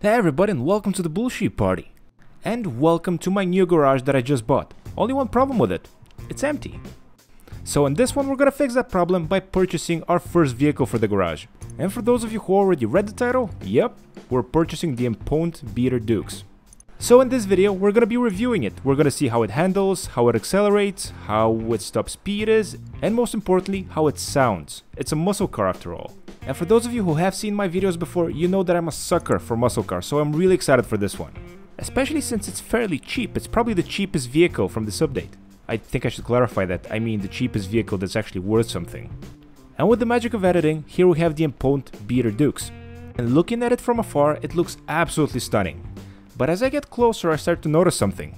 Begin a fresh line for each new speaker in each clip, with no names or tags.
Hey everybody and welcome to the BullSheep Party. And welcome to my new garage that I just bought. Only one problem with it. It's empty. So in this one we're gonna fix that problem by purchasing our first vehicle for the garage. And for those of you who already read the title, yep, we're purchasing the Imponte Beater Dukes. So in this video we're gonna be reviewing it. We're gonna see how it handles, how it accelerates, how its top speed is, and most importantly, how it sounds. It's a muscle car after all. And for those of you who have seen my videos before, you know that I'm a sucker for muscle cars, so I'm really excited for this one. Especially since it's fairly cheap, it's probably the cheapest vehicle from this update. I think I should clarify that, I mean the cheapest vehicle that's actually worth something. And with the magic of editing, here we have the Imponte Beater Dukes. And looking at it from afar, it looks absolutely stunning. But as I get closer, I start to notice something.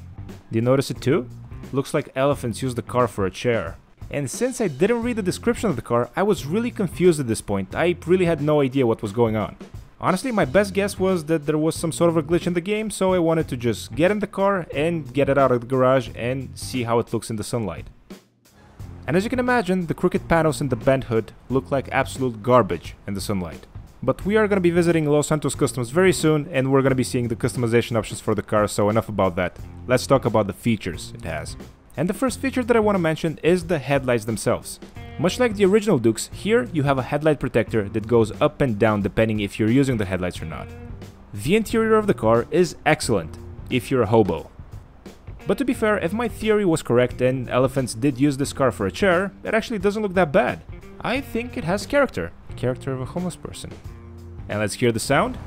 Do you notice it too? Looks like elephants use the car for a chair. And since I didn't read the description of the car, I was really confused at this point. I really had no idea what was going on. Honestly, my best guess was that there was some sort of a glitch in the game, so I wanted to just get in the car and get it out of the garage and see how it looks in the sunlight. And as you can imagine, the crooked panels and the bent hood look like absolute garbage in the sunlight. But we are going to be visiting Los Santos Customs very soon and we're going to be seeing the customization options for the car, so enough about that. Let's talk about the features it has. And the first feature that I want to mention is the headlights themselves. Much like the original Dukes, here you have a headlight protector that goes up and down depending if you're using the headlights or not. The interior of the car is excellent, if you're a hobo. But to be fair, if my theory was correct and elephants did use this car for a chair, it actually doesn't look that bad. I think it has character, character of a homeless person. And let's hear the sound.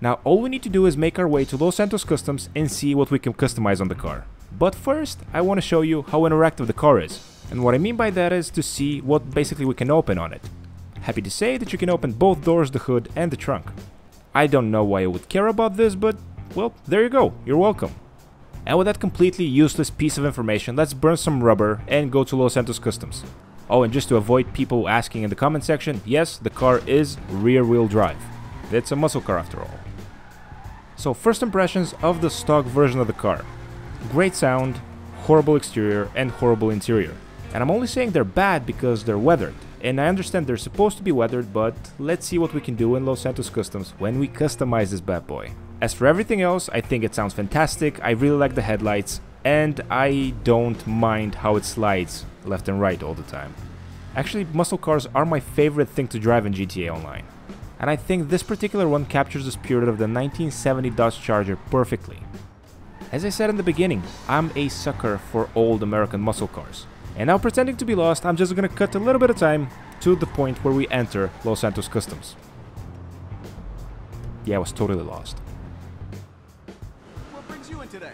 Now all we need to do is make our way to Los Santos Customs and see what we can customize on the car. But first, I want to show you how interactive the car is. And what I mean by that is to see what basically we can open on it. Happy to say that you can open both doors, the hood and the trunk. I don't know why I would care about this, but well, there you go, you're welcome. And with that completely useless piece of information, let's burn some rubber and go to Los Santos Customs. Oh, and just to avoid people asking in the comment section, yes, the car is rear wheel drive. It's a muscle car after all. So first impressions of the stock version of the car. Great sound, horrible exterior and horrible interior. And I'm only saying they're bad because they're weathered. And I understand they're supposed to be weathered, but let's see what we can do in Los Santos Customs when we customize this bad boy. As for everything else, I think it sounds fantastic, I really like the headlights, and I don't mind how it slides left and right all the time. Actually, muscle cars are my favorite thing to drive in GTA Online and I think this particular one captures the spirit of the 1970 Dodge Charger perfectly. As I said in the beginning, I'm a sucker for old American muscle cars. And now pretending to be lost, I'm just gonna cut a little bit of time to the point where we enter Los Santos Customs. Yeah, I was totally lost.
What brings you in today?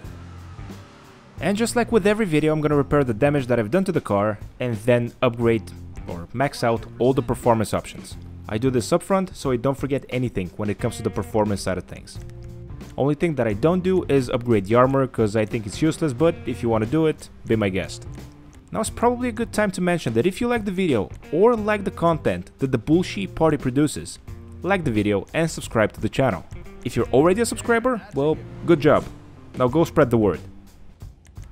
And just like with every video, I'm gonna repair the damage that I've done to the car and then upgrade or max out all the performance options. I do this upfront so I don't forget anything when it comes to the performance side of things. Only thing that I don't do is upgrade the armor cause I think it's useless but if you want to do it, be my guest. Now it's probably a good time to mention that if you like the video or like the content that the BullSheep Party produces, like the video and subscribe to the channel. If you're already a subscriber, well, good job. Now go spread the word.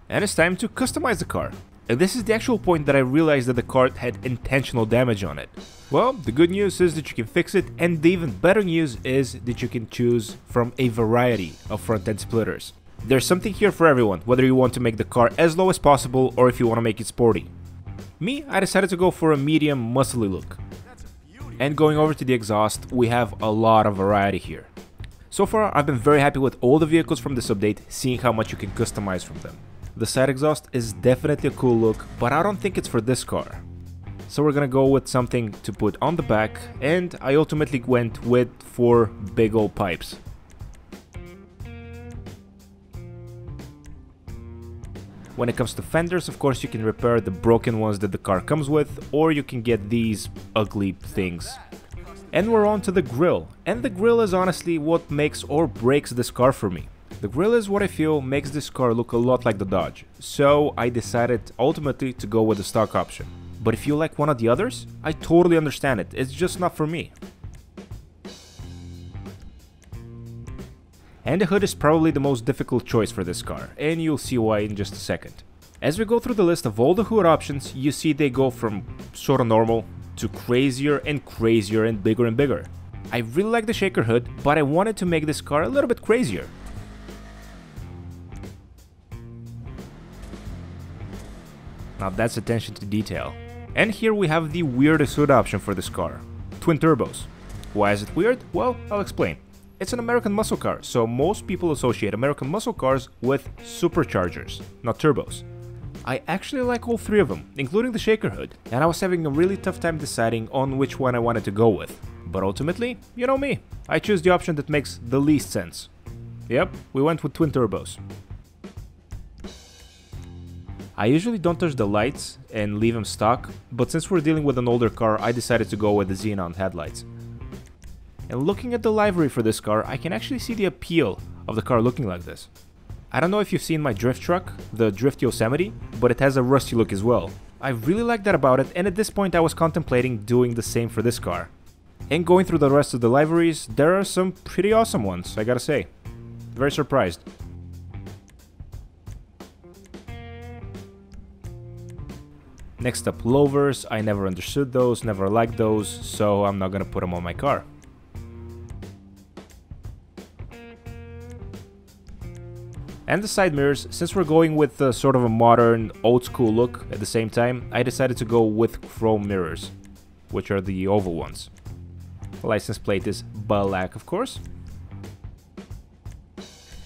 And it's time to customize the car. And this is the actual point that I realized that the card had intentional damage on it. Well, the good news is that you can fix it, and the even better news is that you can choose from a variety of front-end splitters. There's something here for everyone, whether you want to make the car as low as possible or if you want to make it sporty. Me, I decided to go for a medium muscly look. And going over to the exhaust, we have a lot of variety here. So far, I've been very happy with all the vehicles from this update, seeing how much you can customize from them. The side exhaust is definitely a cool look, but I don't think it's for this car. So we're gonna go with something to put on the back, and I ultimately went with four big old pipes. When it comes to fenders, of course you can repair the broken ones that the car comes with, or you can get these ugly things. And we're on to the grill, and the grill is honestly what makes or breaks this car for me. The grill is what I feel makes this car look a lot like the Dodge, so I decided ultimately to go with the stock option. But if you like one of the others, I totally understand it, it's just not for me. And the hood is probably the most difficult choice for this car, and you'll see why in just a second. As we go through the list of all the hood options, you see they go from sorta normal to crazier and crazier and bigger and bigger. I really like the shaker hood, but I wanted to make this car a little bit crazier. Now that's attention to detail. And here we have the weirdest hood option for this car, twin turbos. Why is it weird? Well, I'll explain. It's an American muscle car, so most people associate American muscle cars with superchargers, not turbos. I actually like all three of them, including the shaker hood, and I was having a really tough time deciding on which one I wanted to go with. But ultimately, you know me, I choose the option that makes the least sense. Yep, we went with twin turbos. I usually don't touch the lights and leave them stock, but since we're dealing with an older car, I decided to go with the xenon headlights. And looking at the livery for this car, I can actually see the appeal of the car looking like this. I don't know if you've seen my drift truck, the Drift Yosemite, but it has a rusty look as well. I really like that about it, and at this point I was contemplating doing the same for this car. And going through the rest of the liveries, there are some pretty awesome ones, I gotta say. Very surprised. Next up, louvers. I never understood those, never liked those, so I'm not gonna put them on my car. And the side mirrors, since we're going with a sort of a modern, old school look at the same time, I decided to go with chrome mirrors, which are the oval ones. The license plate is black, of course.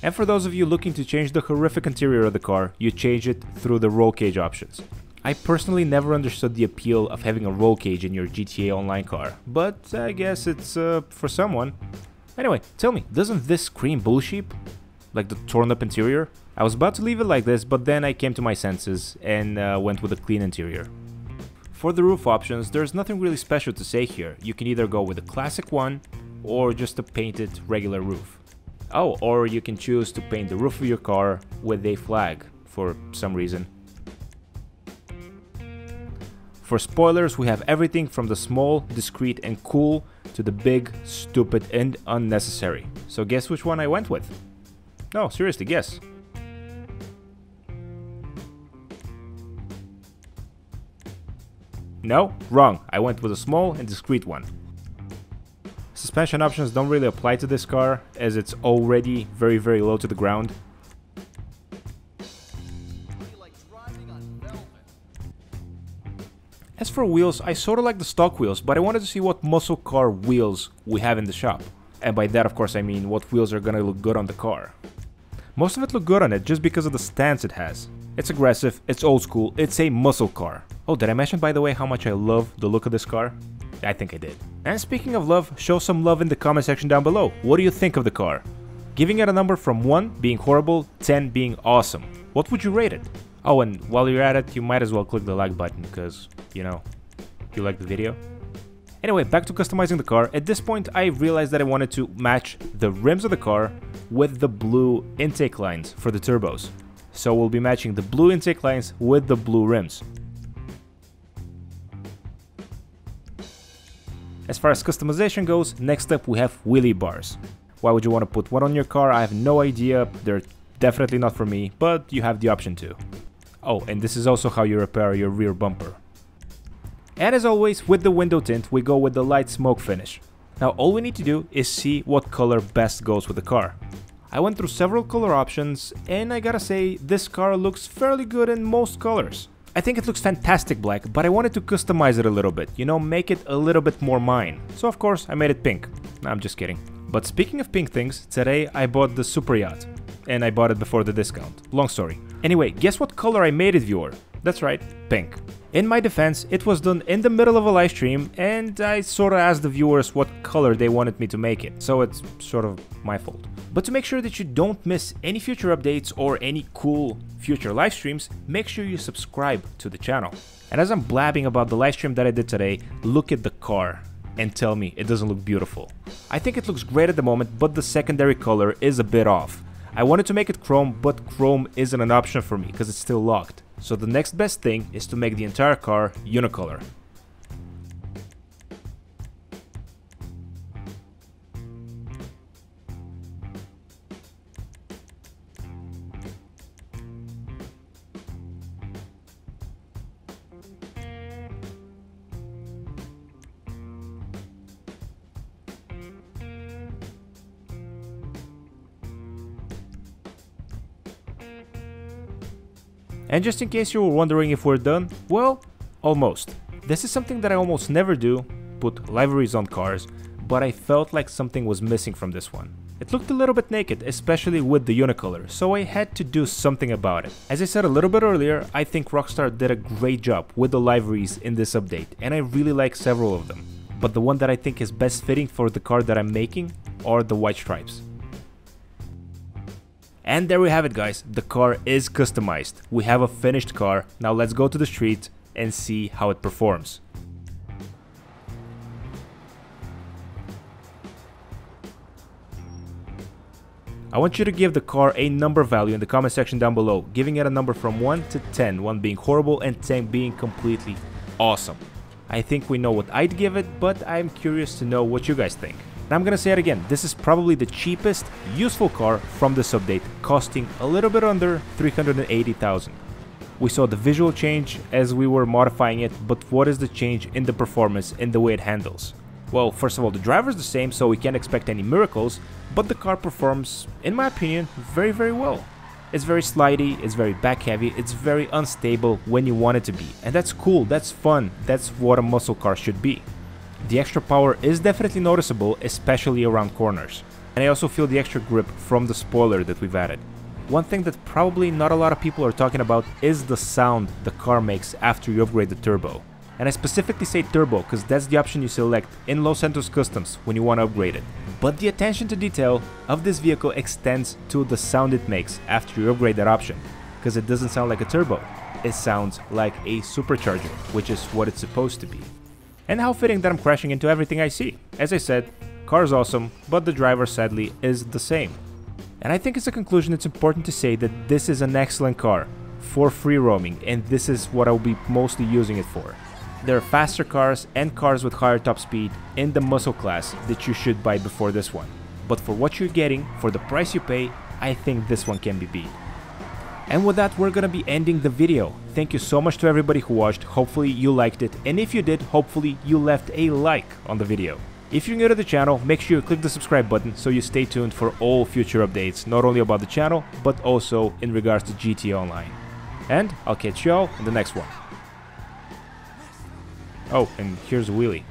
And for those of you looking to change the horrific interior of the car, you change it through the roll cage options. I personally never understood the appeal of having a roll cage in your GTA Online car, but I guess it's uh, for someone. Anyway, tell me, doesn't this scream bullshit? Like the torn up interior? I was about to leave it like this, but then I came to my senses and uh, went with a clean interior. For the roof options, there's nothing really special to say here. You can either go with a classic one or just a painted regular roof. Oh, or you can choose to paint the roof of your car with a flag for some reason. For spoilers, we have everything from the small, discreet, and cool to the big, stupid, and unnecessary. So guess which one I went with? No, seriously, guess. No, wrong. I went with a small and discreet one. Suspension options don't really apply to this car, as it's already very very low to the ground, As for wheels, I sorta like the stock wheels, but I wanted to see what muscle car wheels we have in the shop. And by that of course I mean what wheels are gonna look good on the car. Most of it look good on it just because of the stance it has. It's aggressive, it's old school, it's a muscle car. Oh, did I mention by the way how much I love the look of this car? I think I did. And speaking of love, show some love in the comment section down below. What do you think of the car? Giving it a number from 1 being horrible, 10 being awesome. What would you rate it? Oh, and while you're at it, you might as well click the like button, because, you know, you like the video. Anyway, back to customizing the car. At this point, I realized that I wanted to match the rims of the car with the blue intake lines for the turbos. So we'll be matching the blue intake lines with the blue rims. As far as customization goes, next up we have wheelie bars. Why would you want to put one on your car? I have no idea, they're definitely not for me, but you have the option to. Oh, and this is also how you repair your rear bumper. And as always, with the window tint, we go with the light smoke finish. Now all we need to do is see what color best goes with the car. I went through several color options, and I gotta say, this car looks fairly good in most colors. I think it looks fantastic black, but I wanted to customize it a little bit, you know, make it a little bit more mine. So of course, I made it pink. I'm just kidding. But speaking of pink things, today I bought the Super Yacht. And I bought it before the discount. Long story. Anyway, guess what color I made it, viewer? That's right, pink. In my defense, it was done in the middle of a live stream, and I sorta asked the viewers what color they wanted me to make it, so it's sort of my fault. But to make sure that you don't miss any future updates or any cool future live streams, make sure you subscribe to the channel. And as I'm blabbing about the live stream that I did today, look at the car and tell me it doesn't look beautiful. I think it looks great at the moment, but the secondary color is a bit off. I wanted to make it chrome, but chrome isn't an option for me because it's still locked. So the next best thing is to make the entire car unicolor. And just in case you were wondering if we're done, well, almost. This is something that I almost never do, put liveries on cars, but I felt like something was missing from this one. It looked a little bit naked, especially with the unicolor, so I had to do something about it. As I said a little bit earlier, I think Rockstar did a great job with the liveries in this update, and I really like several of them. But the one that I think is best fitting for the car that I'm making are the white stripes. And there we have it guys, the car is customized. We have a finished car, now let's go to the street and see how it performs. I want you to give the car a number value in the comment section down below, giving it a number from 1 to 10, 1 being horrible and 10 being completely awesome. I think we know what I'd give it, but I'm curious to know what you guys think. And I'm gonna say it again, this is probably the cheapest useful car from this update, costing a little bit under 380,000. We saw the visual change as we were modifying it, but what is the change in the performance and the way it handles? Well, first of all, the driver is the same, so we can't expect any miracles, but the car performs, in my opinion, very very well. It's very slidey, it's very back heavy, it's very unstable when you want it to be. And that's cool, that's fun, that's what a muscle car should be. The extra power is definitely noticeable, especially around corners. And I also feel the extra grip from the spoiler that we've added. One thing that probably not a lot of people are talking about is the sound the car makes after you upgrade the turbo. And I specifically say turbo because that's the option you select in Los Santos Customs when you want to upgrade it. But the attention to detail of this vehicle extends to the sound it makes after you upgrade that option, because it doesn't sound like a turbo, it sounds like a supercharger, which is what it's supposed to be. And how fitting that I'm crashing into everything I see. As I said, car's awesome, but the driver sadly is the same. And I think as a conclusion it's important to say that this is an excellent car for free roaming and this is what I'll be mostly using it for. There are faster cars and cars with higher top speed in the muscle class that you should buy before this one. But for what you're getting, for the price you pay, I think this one can be beat. And with that, we're gonna be ending the video. Thank you so much to everybody who watched, hopefully you liked it, and if you did, hopefully you left a like on the video. If you're new to the channel, make sure you click the subscribe button so you stay tuned for all future updates, not only about the channel, but also in regards to GT Online. And I'll catch y'all in the next one. Oh, and here's wheelie.